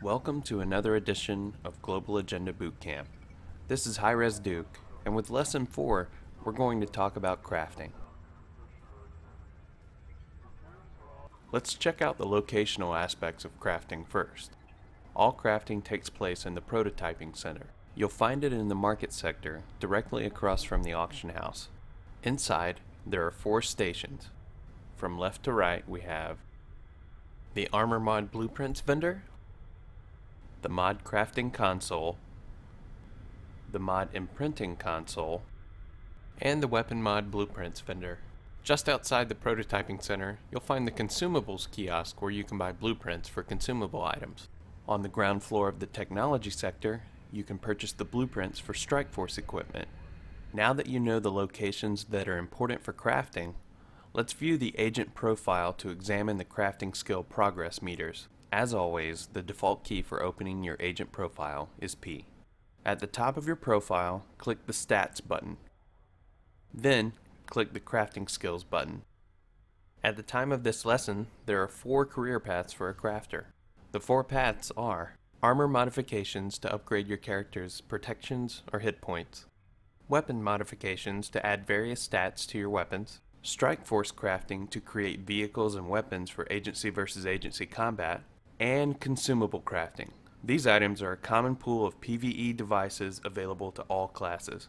Welcome to another edition of Global Agenda Bootcamp. This is Hi-Rez Duke, and with Lesson 4, we're going to talk about crafting. Let's check out the locational aspects of crafting first. All crafting takes place in the Prototyping Center. You'll find it in the market sector, directly across from the auction house. Inside, there are four stations. From left to right, we have the Armor Mod Blueprints vendor, the Mod Crafting console, the Mod Imprinting console, and the Weapon Mod Blueprints vendor. Just outside the Prototyping Center, you'll find the Consumables kiosk where you can buy blueprints for consumable items. On the ground floor of the Technology sector, you can purchase the blueprints for Strikeforce equipment. Now that you know the locations that are important for crafting, let's view the agent profile to examine the crafting skill progress meters. As always, the default key for opening your agent profile is P. At the top of your profile, click the Stats button. Then, click the Crafting Skills button. At the time of this lesson, there are four career paths for a crafter. The four paths are Armor modifications to upgrade your character's protections or hit points, weapon modifications to add various stats to your weapons, strike force crafting to create vehicles and weapons for agency versus agency combat, and consumable crafting. These items are a common pool of PvE devices available to all classes.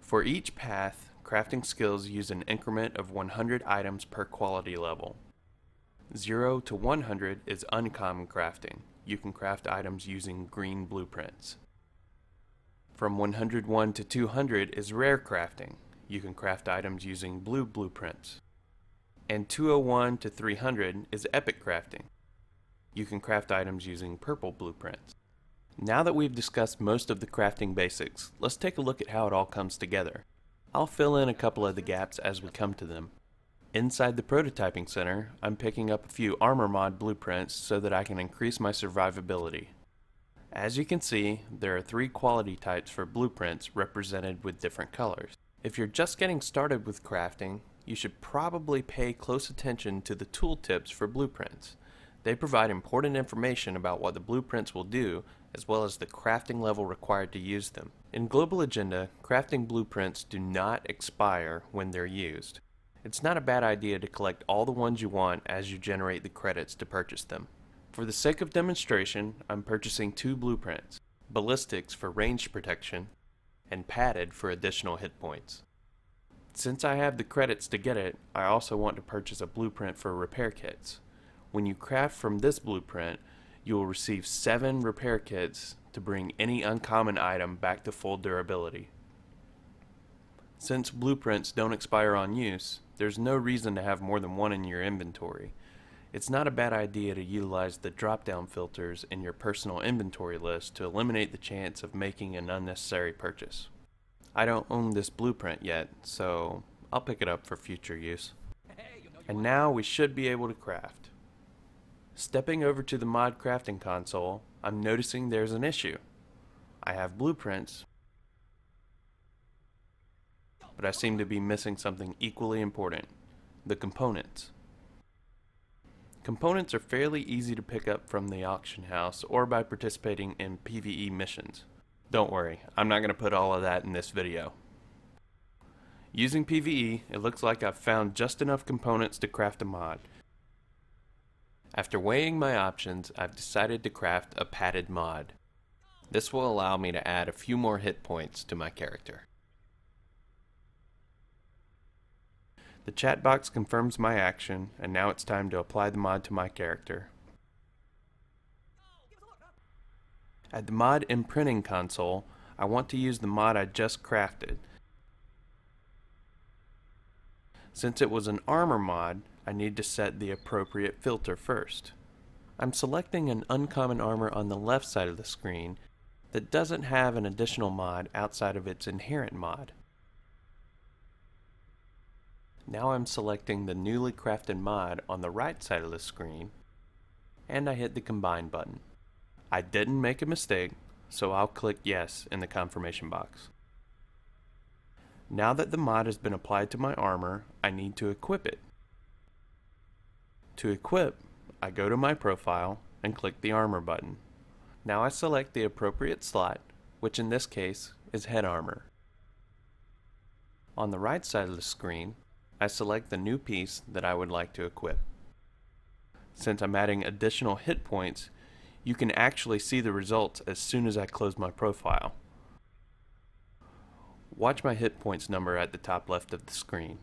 For each path, crafting skills use an increment of 100 items per quality level. 0 to 100 is uncommon crafting. You can craft items using green blueprints. From 101 to 200 is rare crafting. You can craft items using blue blueprints. And 201 to 300 is epic crafting. You can craft items using purple blueprints. Now that we've discussed most of the crafting basics, let's take a look at how it all comes together. I'll fill in a couple of the gaps as we come to them. Inside the prototyping center, I'm picking up a few armor mod blueprints so that I can increase my survivability. As you can see, there are three quality types for blueprints represented with different colors. If you're just getting started with crafting, you should probably pay close attention to the tooltips for blueprints. They provide important information about what the blueprints will do, as well as the crafting level required to use them. In Global Agenda, crafting blueprints do not expire when they're used. It's not a bad idea to collect all the ones you want as you generate the credits to purchase them. For the sake of demonstration, I'm purchasing two blueprints, ballistics for range protection, and padded for additional hit points. Since I have the credits to get it, I also want to purchase a blueprint for repair kits. When you craft from this blueprint, you will receive 7 repair kits to bring any uncommon item back to full durability. Since blueprints don't expire on use, there's no reason to have more than one in your inventory. It's not a bad idea to utilize the drop-down filters in your personal inventory list to eliminate the chance of making an unnecessary purchase. I don't own this blueprint yet, so I'll pick it up for future use. And now we should be able to craft. Stepping over to the mod crafting console, I'm noticing there's an issue. I have blueprints, but I seem to be missing something equally important the components. Components are fairly easy to pick up from the auction house or by participating in PvE missions. Don't worry, I'm not going to put all of that in this video. Using PvE, it looks like I've found just enough components to craft a mod. After weighing my options, I've decided to craft a padded mod. This will allow me to add a few more hit points to my character. The chat box confirms my action, and now it's time to apply the mod to my character. At the mod imprinting console, I want to use the mod I just crafted. Since it was an armor mod, I need to set the appropriate filter first. I'm selecting an uncommon armor on the left side of the screen that doesn't have an additional mod outside of its inherent mod. Now I'm selecting the newly crafted mod on the right side of the screen and I hit the combine button. I didn't make a mistake, so I'll click yes in the confirmation box. Now that the mod has been applied to my armor, I need to equip it. To equip, I go to my profile and click the armor button. Now I select the appropriate slot, which in this case is head armor. On the right side of the screen, I select the new piece that I would like to equip. Since I'm adding additional hit points, you can actually see the results as soon as I close my profile. Watch my hit points number at the top left of the screen.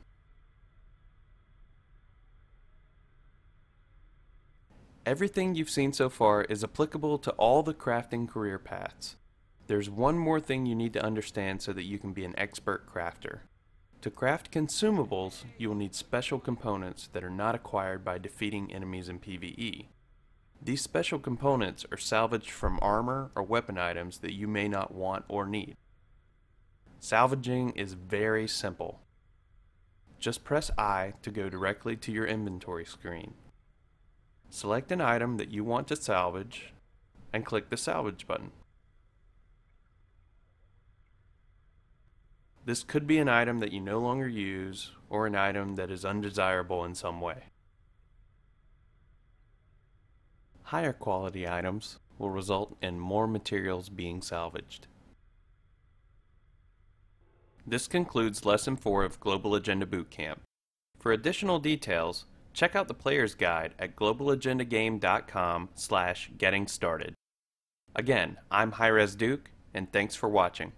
Everything you've seen so far is applicable to all the crafting career paths. There's one more thing you need to understand so that you can be an expert crafter. To craft consumables, you will need special components that are not acquired by defeating enemies in PvE. These special components are salvaged from armor or weapon items that you may not want or need. Salvaging is very simple. Just press I to go directly to your inventory screen. Select an item that you want to salvage and click the salvage button. This could be an item that you no longer use or an item that is undesirable in some way. Higher quality items will result in more materials being salvaged. This concludes Lesson 4 of Global Agenda Bootcamp. For additional details, check out the player's guide at globalagendagame.com slash getting started. Again, I'm Hi-Rez Duke, and thanks for watching.